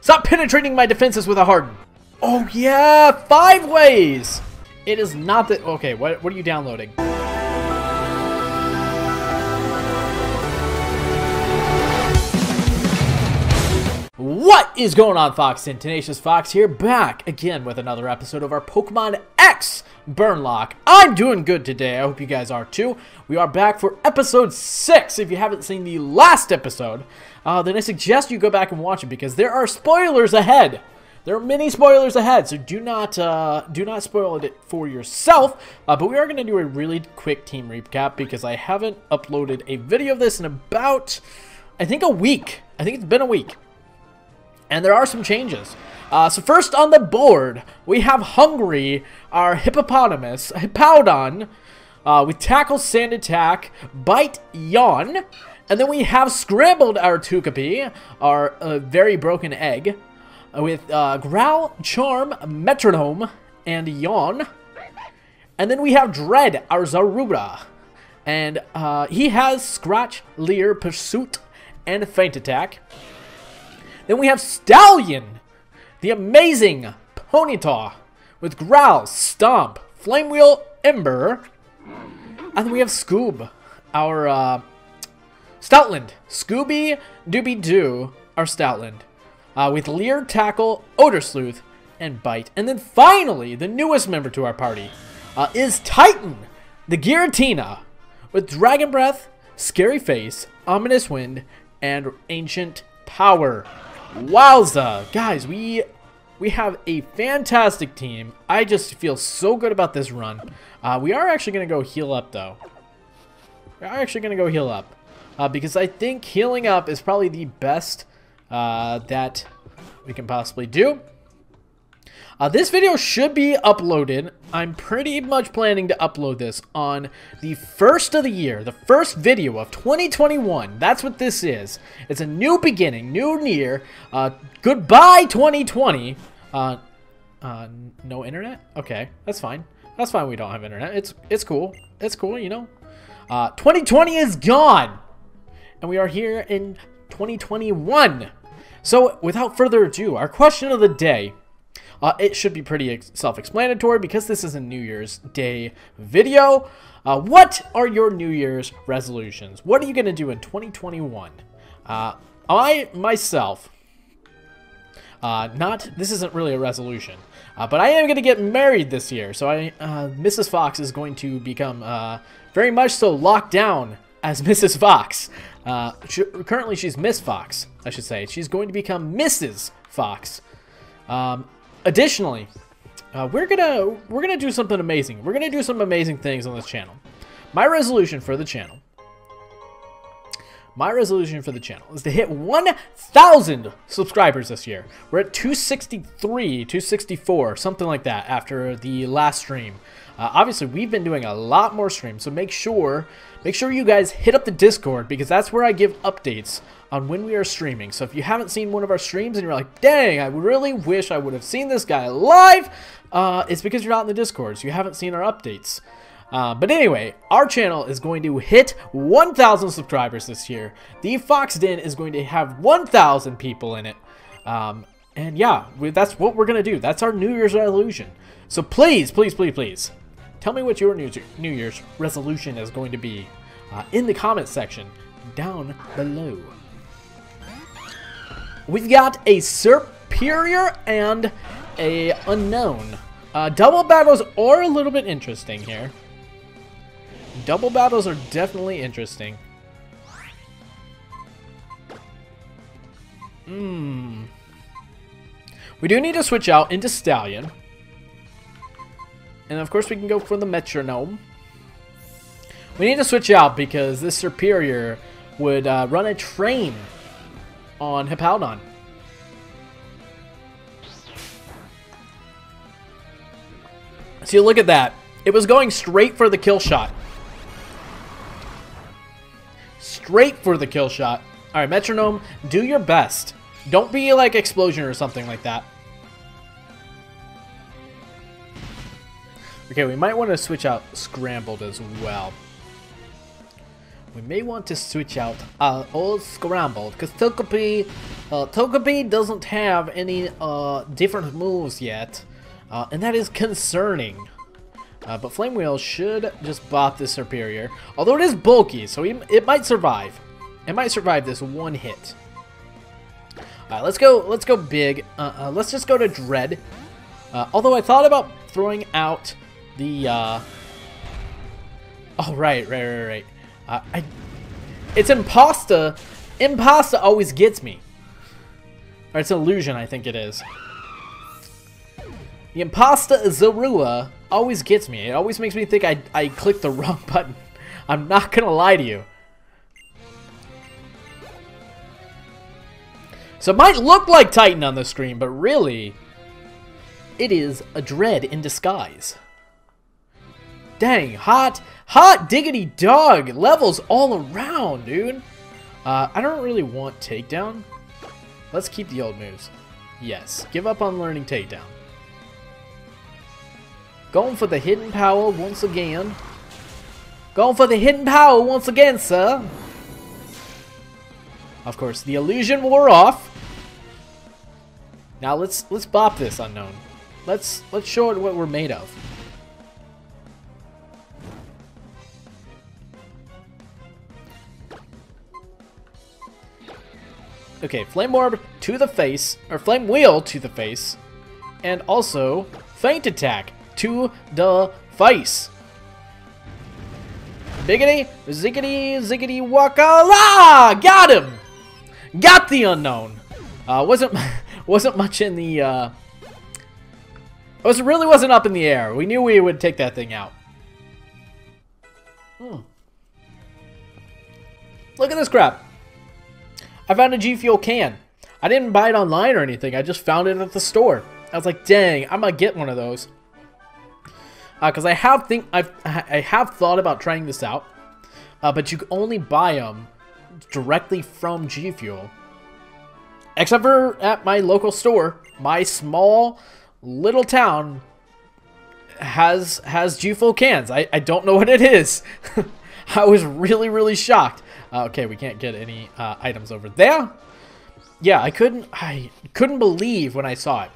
Stop penetrating my defenses with a harden. Oh yeah, five ways. It is not that. Okay, what what are you downloading? What is going on, Fox and Tenacious Fox here, back again with another episode of our Pokemon X Burnlocke. I'm doing good today. I hope you guys are too. We are back for episode 6. If you haven't seen the last episode, uh, then I suggest you go back and watch it because there are spoilers ahead. There are many spoilers ahead, so do not uh, do not spoil it for yourself. Uh, but we are going to do a really quick team recap because I haven't uploaded a video of this in about, I think, a week. I think it's been a week. And there are some changes. Uh, so first on the board, we have Hungry, our hippopotamus, Hippowdon, uh, with Tackle, Sand Attack, Bite, Yawn. And then we have Scrambled, our Togepi, our uh, very broken egg, with uh, Growl, Charm, Metronome, and Yawn. And then we have Dread, our Zorua. And uh, he has Scratch, Leer, Pursuit, and Feint Attack. Then we have Stallion, the amazing Ponyta, with Growl, Stomp, Flame Wheel, Ember. And then we have Scoob, our uh, Stoutland, Scooby Dooby Doo, are Stoutland, uh, with Leer, Tackle, Odor Sleuth, and Bite. And then finally, the newest member to our party uh, is Titan, the Giratina, with Dragon Breath, Scary Face, Ominous Wind, and Ancient Power. Wowza! Guys, we we have a fantastic team. I just feel so good about this run. Uh, we are actually going to go heal up, though. We are actually going to go heal up. Uh, because I think healing up is probably the best uh, that we can possibly do. Uh, this video should be uploaded. I'm pretty much planning to upload this on the first of the year, the first video of 2021. That's what this is. It's a new beginning, new year. Uh, goodbye 2020. Uh, uh, no internet? Okay, that's fine. That's fine we don't have internet. It's, it's cool. It's cool, you know. Uh, 2020 is gone. And we are here in 2021. So, without further ado, our question of the day uh, it should be pretty self-explanatory because this is a New Year's Day video. Uh, what are your New Year's resolutions? What are you going to do in 2021? Uh, I, myself, uh, not, this isn't really a resolution, uh, but I am going to get married this year. So I, uh, Mrs. Fox is going to become very much so locked down as Mrs. Fox. She, currently, she's Miss Fox, I should say. She's going to become Mrs. Fox. Um, Additionally, uh, we're gonna we're gonna do something amazing. We're gonna do some amazing things on this channel. My resolution for the channel, my resolution for the channel is to hit 1,000 subscribers this year. We're at 263, 264, something like that after the last stream. Uh, obviously, we've been doing a lot more streams, so make sure make sure you guys hit up the Discord because that's where I give updates on when we are streaming. So if you haven't seen one of our streams and you're like, dang, I really wish I would have seen this guy live, uh, it's because you're not in the Discord, so you haven't seen our updates. Uh, but anyway, our channel is going to hit 1,000 subscribers this year. The Fox Den is going to have 1,000 people in it. Um, and yeah, we, that's what we're going to do. That's our New Year's resolution. So please, please, please, please, Tell me what your New Year's resolution is going to be uh, in the comments section down below. We've got a superior and a unknown. Uh, double battles are a little bit interesting here. Double battles are definitely interesting. Hmm. We do need to switch out into Stallion. And of course we can go for the metronome. We need to switch out because this superior would uh, run a train on Hippowdon. So you look at that. It was going straight for the kill shot. Straight for the kill shot. Alright, Metronome, do your best. Don't be like Explosion or something like that. Okay, we might want to switch out Scrambled as well. we may want to switch out uh, old Scrambled, because Togepi, uh, Togepi doesn't have any uh, different moves yet, uh, and that is concerning. Uh, but Flame Wheel should just bop the Superior, although it is bulky, so it might survive. It might survive this one hit. Alright, let's go, let's go big. Uh, uh, let's just go to Dread. Although I thought about throwing out the, uh... Oh, right, right, right, right. Uh, I... It's Imposter. Imposter always gets me. Or it's Illusion, I think it is. The Imposter Zorua always gets me. It always makes me think I, I clicked the wrong button. I'm not gonna lie to you. So it might look like Titan on the screen, but really, it is a Dread in disguise. Dang, hot, hot diggity dog. Levels all around, dude. Uh, I don't really want takedown. Let's keep the old moves. Yes, give up on learning takedown. Going for the hidden power once again. Going for the hidden power once again, sir. Of course, the illusion wore off. Now let's let's bop this unknown. Let's let's show it what we're made of. Okay, Flame Orb to the face, or Flame Wheel to the face, and also Feint Attack to the face. Biggity, ziggity, ziggity, waka la! Got him! Got the unknown! Uh, wasn't wasn't much in the, uh... Was, really wasn't up in the air. We knew we would take that thing out. Hmm. Look at this crap. I found a G Fuel can. I didn't buy it online or anything. I just found it at the store. I was like, dang, I might get one of those. Because uh, I have think I've I have thought about trying this out, uh, but you can only buy them directly from G Fuel. Except for at my local store, my small little town has has G Fuel cans. I, I don't know what it is. I was really, really shocked. Uh, okay, we can't get any uh, items over there. Yeah, I couldn't I couldn't believe when I saw it.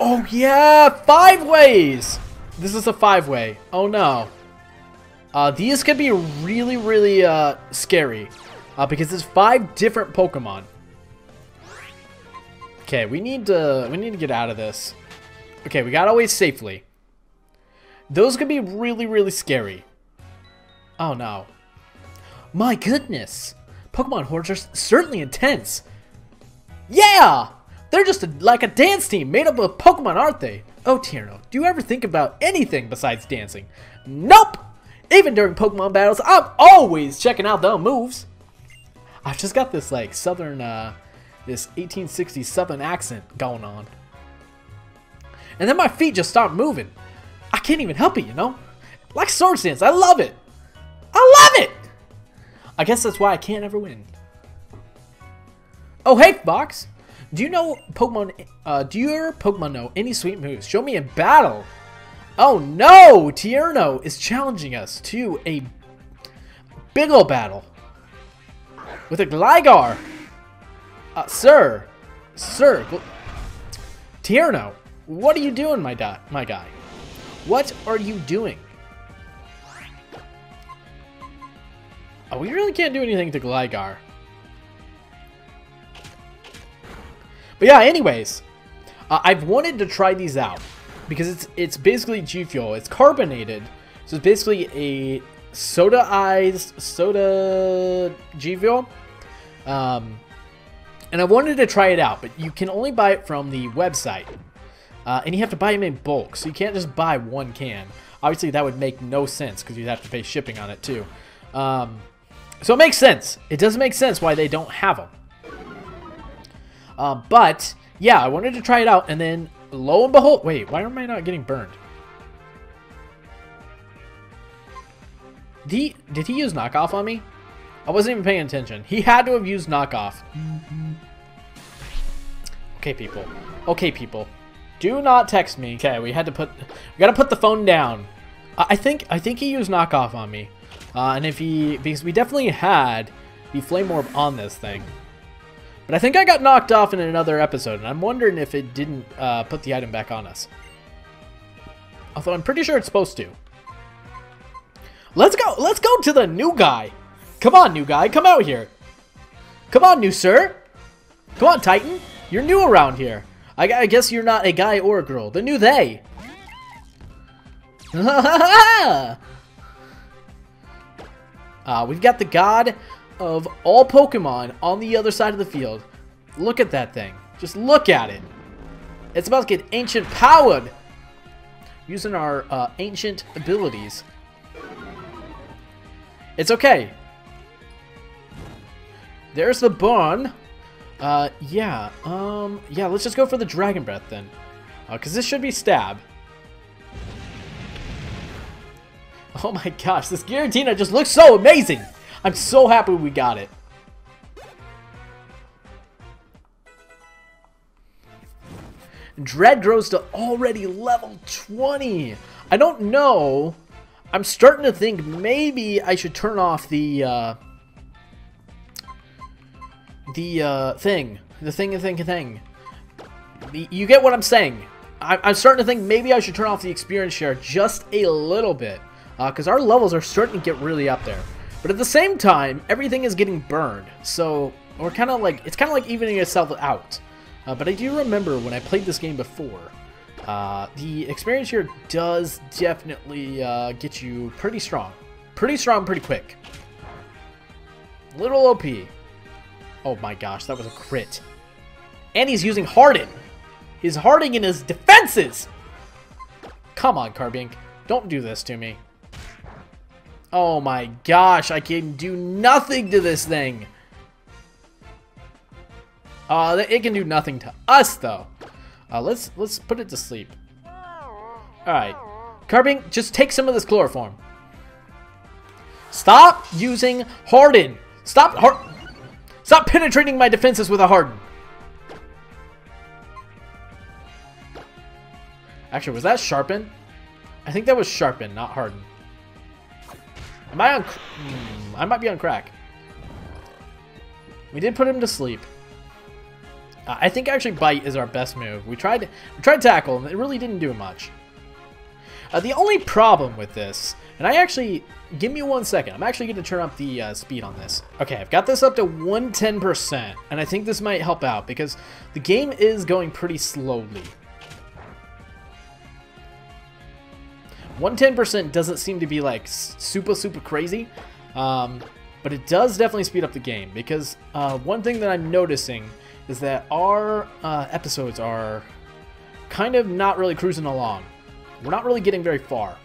Oh yeah, five ways! This is a five way. Oh no. Uh, these can be really, really uh, scary uh, because there's five different Pokemon. Okay, we need to we need to get out of this. Okay, we got away safely. Those could be really, really scary. Oh no. My goodness! Pokemon hordes are certainly intense. Yeah! They're just a, like a dance team made up of Pokemon, aren't they? Oh, Tierno, do you ever think about anything besides dancing? Nope! Even during Pokemon battles, I'm always checking out the moves. I've just got this like southern, uh, this 1860s southern accent going on. And then my feet just start moving. I can't even help it, you know? Like sword Dance, I love it. I love it! I guess that's why I can't ever win. Oh, hey, Fox. Do you know Pokemon, uh, do your Pokemon know any sweet moves? Show me in battle. Oh no! Tierno is challenging us to a big ol' battle with a Gligar. Uh, sir, sir, Tierno, what are you doing, my, my guy? What are you doing? Oh, we really can't do anything to Gligar. But yeah, anyways, uh, I've wanted to try these out because it's it's basically G Fuel. It's carbonated, so it's basically a soda-ized soda G Fuel. Um, and I wanted to try it out, but you can only buy it from the website. Uh, and you have to buy them in bulk, so you can't just buy one can. Obviously, that would make no sense because you'd have to pay shipping on it too. Um, so it makes sense. It doesn't make sense why they don't have them. Uh, but, yeah, I wanted to try it out, and then lo and behold... Wait, why am I not getting burned? Did he, did he use knockoff on me? I wasn't even paying attention. He had to have used knockoff. Okay, people. Okay, people. Do not text me. Okay, we had to put, we gotta put the phone down. I think, I think he used knockoff on me. Uh, and if he, because we definitely had the flame orb on this thing. But I think I got knocked off in another episode, and I'm wondering if it didn't uh, put the item back on us. Although I'm pretty sure it's supposed to. Let's go, let's go to the new guy. Come on, new guy, come out here. Come on, new sir. Come on, Titan. You're new around here. I, I guess you're not a guy or a girl. The new they. uh, we've got the god of all Pokemon on the other side of the field. Look at that thing. Just look at it. It's about to get ancient powered. Using our uh, ancient abilities. It's okay. There's the barn. Uh, yeah, um, yeah, let's just go for the Dragon Breath then. Because uh, this should be Stab. Oh my gosh, this Giratina just looks so amazing! I'm so happy we got it. Dread grows to already level 20. I don't know. I'm starting to think maybe I should turn off the, uh, the uh, thing. The thing, the thing, the thing. You get what I'm saying. I, I'm starting to think maybe I should turn off the experience share just a little bit. Because uh, our levels are starting to get really up there. But at the same time, everything is getting burned. So we're kind of like, it's kind of like evening itself out. Uh, but I do remember when I played this game before, uh, the experience here does definitely uh, get you pretty strong. Pretty strong, pretty quick. Little OP. Oh my gosh, that was a crit. And he's using Harden. He's hardening in his defenses. Come on, Carbink. Don't do this to me. Oh my gosh, I can do nothing to this thing. Uh, it can do nothing to us, though. Uh, let's let's put it to sleep. Alright. Carbink, just take some of this chloroform. Stop using Harden. Stop Harden. Stop penetrating my defenses with a Harden. Actually, was that Sharpen? I think that was Sharpen, not Harden. Am I on... Hmm, I might be on crack. We did put him to sleep. Uh, I think actually Bite is our best move. We tried, we tried Tackle, and it really didn't do much. Uh, the only problem with this, and I actually, give me one second. I'm actually going to turn up the uh, speed on this. Okay, I've got this up to 110%, and I think this might help out because the game is going pretty slowly. 110% doesn't seem to be like super, super crazy, um, but it does definitely speed up the game because uh, one thing that I'm noticing is that our uh, episodes are kind of not really cruising along. We're not really getting very far.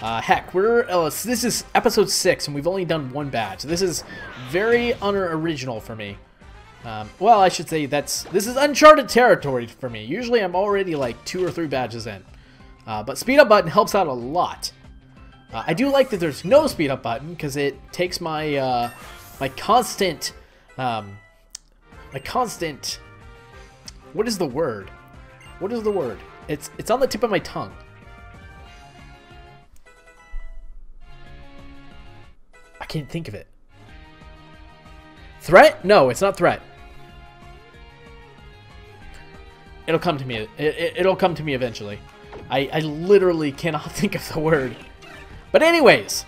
Uh, heck, we're uh, this is episode six, and we've only done one badge. This is very unoriginal for me. Um, well, I should say that's this is uncharted territory for me. Usually, I'm already like two or three badges in, uh, but speed up button helps out a lot. Uh, I do like that there's no speed up button because it takes my uh, my constant um, my constant. What is the word? What is the word? It's it's on the tip of my tongue. Can't think of it. Threat? No, it's not threat. It'll come to me. It, it, it'll come to me eventually. I, I literally cannot think of the word. But anyways,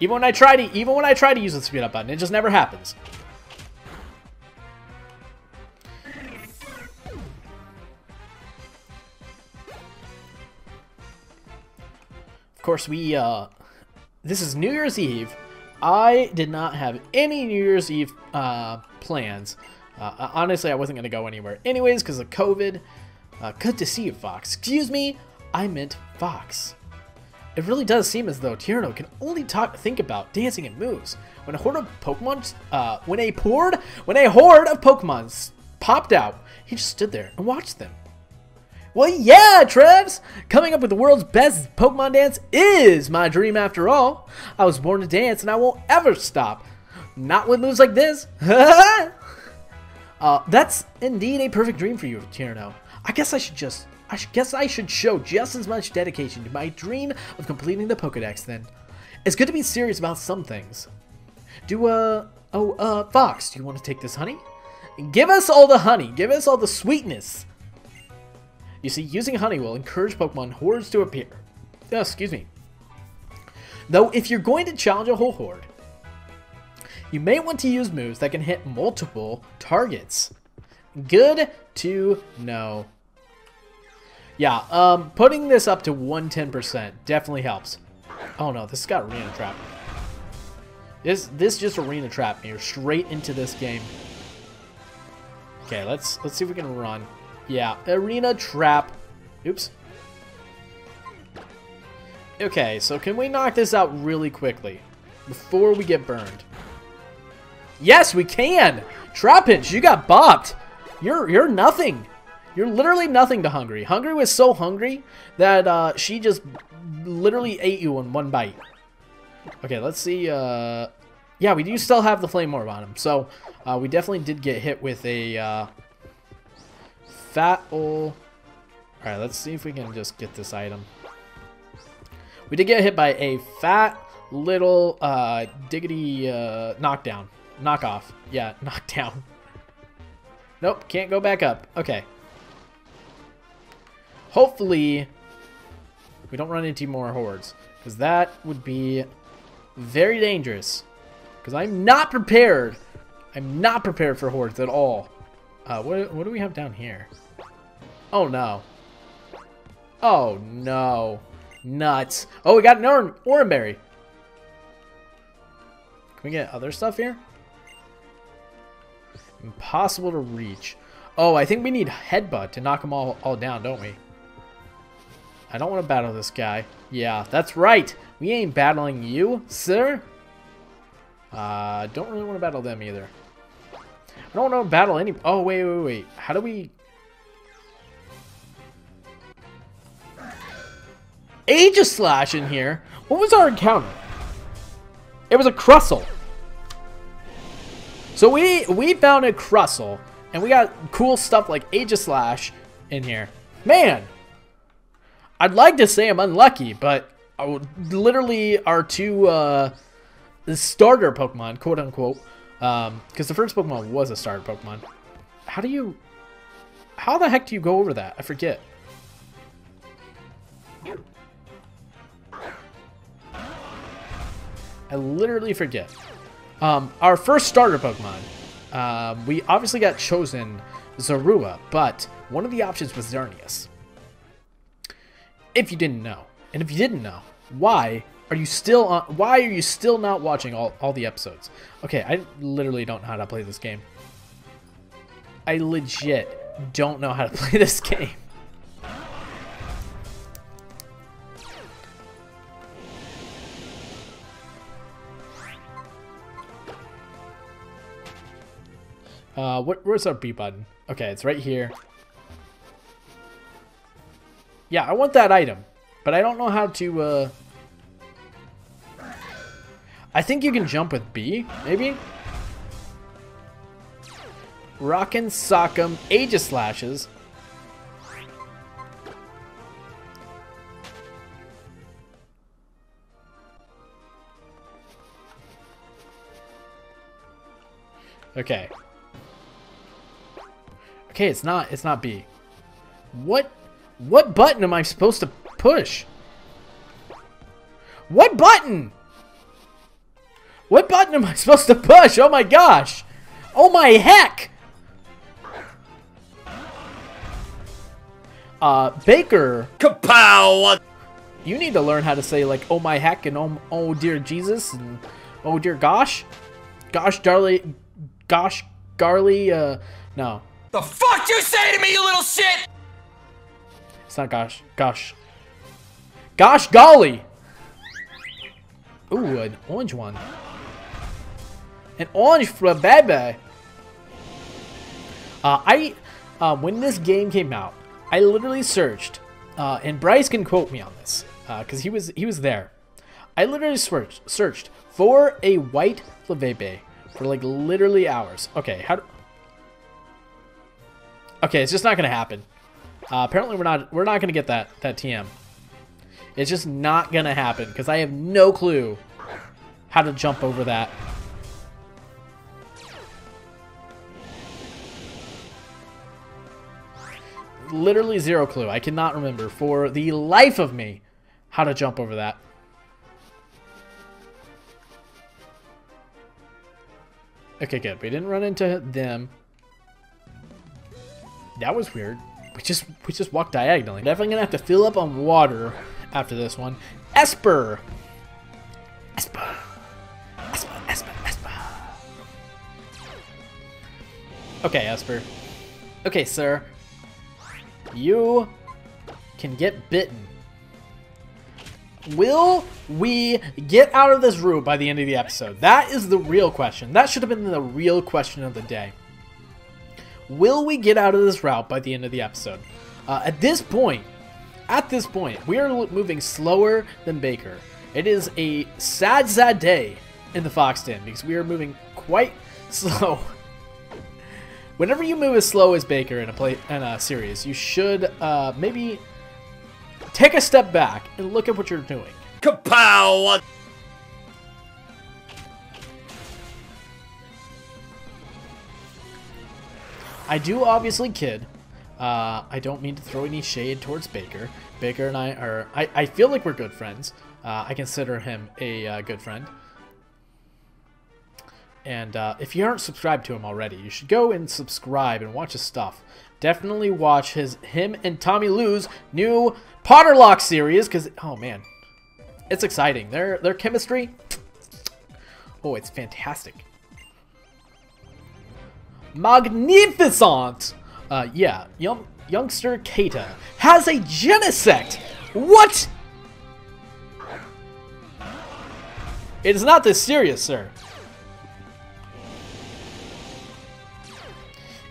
even when I try to even when I try to use the speed up button, it just never happens. Of course, we, uh, this is New Year's Eve. I did not have any New Year's Eve uh, plans. Uh, honestly, I wasn't going to go anywhere anyways because of COVID. Uh, good to see you, Fox. Excuse me, I meant Fox. It really does seem as though Tierno can only talk, think about dancing and moves. When a horde of Pokemon, uh, when a horde, when a horde of Pokemon popped out, he just stood there and watched them. Well, yeah, Trevs! Coming up with the world's best Pokemon dance is my dream after all. I was born to dance and I won't ever stop. Not with moves like this. Uh, that's indeed a perfect dream for you, Tierno. I guess I should just... I guess I should show just as much dedication to my dream of completing the Pokedex then. It's good to be serious about some things. Do, uh... Oh, uh, Fox, do you want to take this honey? Give us all the honey. Give us all the sweetness. You see, using honey will encourage Pokemon hordes to appear. Oh, excuse me. Though, if you're going to challenge a whole horde, you may want to use moves that can hit multiple targets. Good to know. Yeah, um, putting this up to 110% definitely helps. Oh no, this got Arena Trap. This this just Arena Trap me straight into this game. Okay, let's let's see if we can run. Yeah, Arena Trap. Oops. Okay, so can we knock this out really quickly before we get burned? Yes, we can! Trapinch, you got bopped. You're you're nothing. You're literally nothing to Hungry. Hungry was so hungry that uh, she just literally ate you in one bite. Okay, let's see. Uh, yeah, we do still have the Flame Orb on him. So, uh, we definitely did get hit with a uh, fat ol... Alright, let's see if we can just get this item. We did get hit by a fat little uh, diggity uh, knockdown. Knockoff. Yeah, knockdown. Nope, can't go back up. Okay. Hopefully, we don't run into more hordes. Because that would be very dangerous. Because I'm not prepared. I'm not prepared for hordes at all. Uh, what, what do we have down here? Oh, no. Oh, no. Nuts. Oh, we got an Or Oranberry. Can we get other stuff here? Impossible to reach. Oh, I think we need Headbutt to knock them all, all down, don't we? I don't want to battle this guy. Yeah, that's right. We ain't battling you, sir. Uh, don't really want to battle them either. I don't know battle any... Oh, wait, wait, wait. How do we... Aegislash in here? What was our encounter? It was a Crustle. So we we found a Crustle, and we got cool stuff like Aegislash in here. Man, I'd like to say I'm unlucky, but literally our two uh, starter Pokemon, quote unquote, because um, the first Pokemon was a starter Pokemon. How do you... How the heck do you go over that? I forget. I literally forget. Um, our first starter Pokemon. Um, we obviously got chosen Zorua, but one of the options was Xerneas. If you didn't know. And if you didn't know, why are you still on, why are you still not watching all, all the episodes? Okay, I literally don't know how to play this game. I legit don't know how to play this game. Uh, what, where's our B button? Okay, it's right here. Yeah, I want that item, but I don't know how to, uh... I think you can jump with B, maybe? Rockin' Sock'em Aegislashes. Okay. Okay, it's not it's not B. What what button am I supposed to push? What button? What button am I supposed to push? Oh my gosh. Oh my heck. Uh, Baker. Kapow! You need to learn how to say like, oh my heck and oh, oh dear Jesus and oh dear gosh. Gosh, darly, gosh, garly, uh, no. The fuck you say to me, you little shit? It's not gosh. Gosh. Gosh golly! Ooh, an orange one. An orange for baby. Uh, I, uh, when this game came out, I literally searched, uh, and Bryce can quote me on this, because uh, he was he was there. I literally searched searched for a white Flabebe for like literally hours. Okay, how? Do, Okay, it's just not gonna happen. Uh, apparently, we're not we're not gonna get that that TM. It's just not gonna happen because I have no clue how to jump over that. Literally zero clue. I cannot remember for the life of me how to jump over that. Okay, good. We didn't run into them. That was weird. We just we just walked diagonally. Definitely gonna have to fill up on water after this one. Espurr. Espurr. Espurr. Espurr. Espurr. Okay, Espurr. Okay, sir. You can get bitten. Will we get out of this room by the end of the episode? That is the real question. That should have been the real question of the day. Will we get out of this route by the end of the episode? Uh, at this point, at this point, we are moving slower than Baker. It is a sad, sad day in the Fox Den because we are moving quite slow. Whenever you move as slow as Baker in a play in a series, you should uh, maybe take a step back and look at what you're doing. Kapow! I do obviously kid. Uh, I don't mean to throw any shade towards Baker. Baker and I are, I, I feel like we're good friends. Uh, I consider him a uh, good friend. And uh, if you aren't subscribed to him already, you should go and subscribe and watch his stuff. Definitely watch his him and Tommy Lou's new Potterlock series because oh man, it's exciting. Their their chemistry, oh, it's fantastic. Magnificent! Uh, yeah, young, youngster Keita has a Genesect! What? It is not this serious, sir.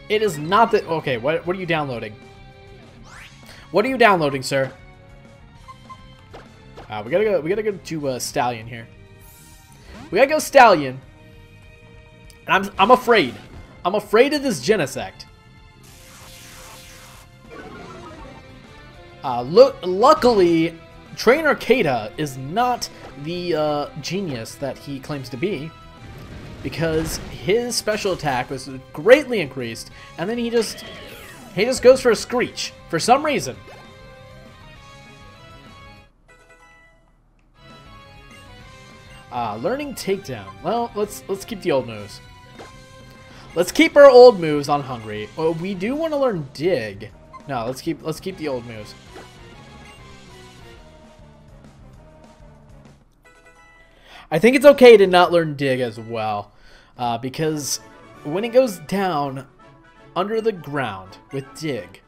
It is not that... Okay, what, what are you downloading? What are you downloading, sir? Uh, we gotta go. We gotta go to uh, Stallion here. We gotta go Stallion. And I'm I'm afraid. I'm afraid of this Genesect. Uh, look, luckily, Trainer Keita is not the uh, genius that he claims to be, because his special attack was greatly increased, and then he just he just goes for a Screech for some reason. Uh, learning takedown. Well, let's let's keep the old moves. Let's keep our old moves on hungry. Well, we do want to learn dig. No, let's keep let's keep the old moves. I think it's okay to not learn dig as well, uh, because when it goes down under the ground with dig,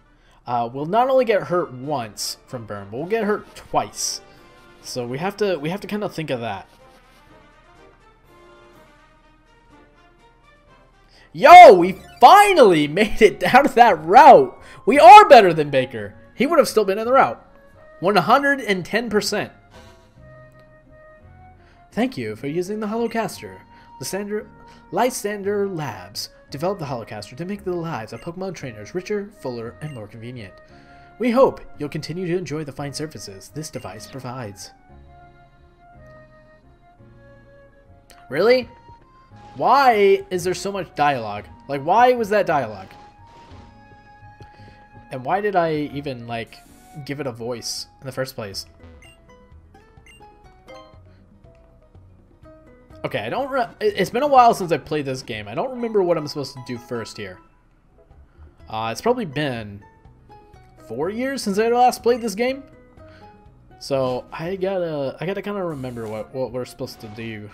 uh, we'll not only get hurt once from burn, but we'll get hurt twice. So we have to we have to kind of think of that. Yo, we finally made it down to that route. We are better than Baker. He would have still been in the route. 110%. Thank you for using the Holocaster. Lysandre, Lysandre Labs developed the Holocaster to make the lives of Pokemon trainers richer, fuller, and more convenient. We hope you'll continue to enjoy the fine services this device provides. Really? Why is there so much dialogue? Like, why was that dialogue? And why did I even, like, give it a voice in the first place? Okay, I don't... it's been a while since I played this game. I don't remember what I'm supposed to do first here. Uh, it's probably been four years since I last played this game. So I gotta, I gotta kind of remember what, what we're supposed to do.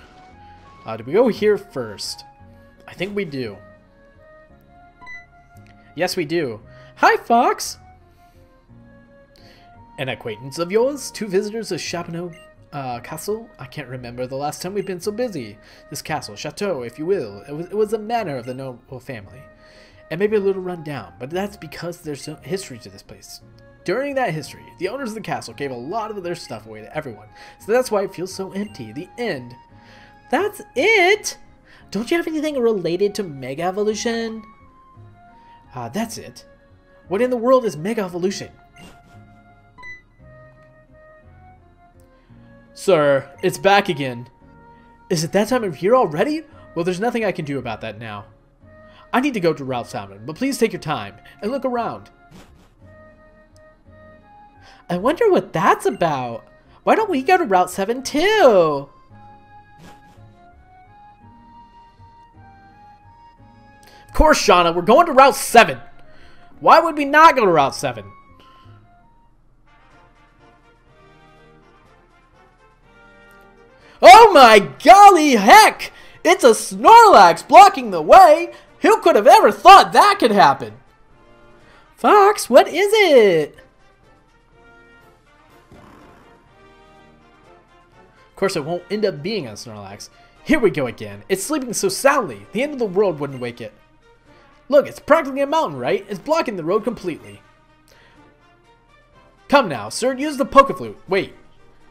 Uh, do we go here first? I think we do. Yes, we do. Hi, Fox! An acquaintance of yours? Two visitors of Shabboneau uh, Castle? I can't remember the last time we've been so busy. This castle, chateau, if you will, it was, it was a manor of the noble family. And maybe a little run down, but that's because there's some history to this place. During that history, the owners of the castle gave a lot of their stuff away to everyone, so that's why it feels so empty. The end that's it? Don't you have anything related to Mega Evolution? Uh, that's it. What in the world is Mega Evolution? Sir, it's back again. Is it that time of year already? Well, there's nothing I can do about that now. I need to go to Route 7, but please take your time and look around. I wonder what that's about. Why don't we go to Route 7 too? Of course, Shauna, we're going to Route 7. Why would we not go to Route 7? My golly heck! It's a Snorlax blocking the way! Who could have ever thought that could happen? Fox, what is it? Of course, it won't end up being a Snorlax. Here we go again. It's sleeping so soundly, the end of the world wouldn't wake it. Look, it's practically a mountain, right? It's blocking the road completely. Come now, sir, use the Pokeflute. Wait,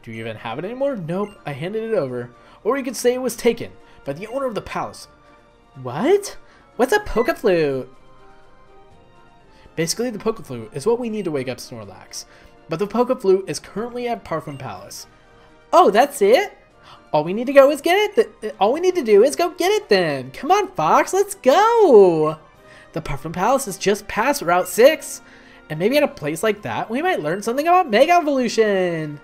do you even have it anymore? Nope, I handed it over. Or you could say it was taken by the owner of the palace. What? What's a Pokeflute? Basically, the Pokeflute is what we need to wake up Snorlax. But the Pokeflute is currently at Parfum Palace. Oh, that's it? All we need to go is get it. Uh, all we need to do is go get it then. Come on, Fox, let's go. The Parfum Palace is just past Route 6. And maybe at a place like that, we might learn something about Mega Evolution.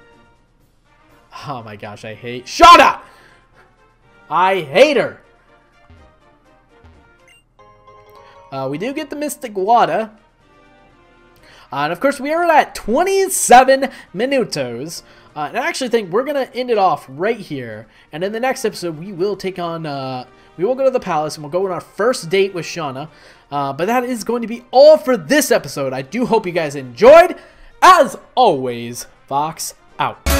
Oh my gosh, I hate... Shut up! I hate her! Uh, we do get the Mystic Water. Uh, and of course, we are at 27 minutos. Uh, and I actually think we're going to end it off right here. And in the next episode, we will take on... Uh, we will go to the palace and we'll go on our first date with Shauna. Uh, but that is going to be all for this episode. I do hope you guys enjoyed. As always, Fox out.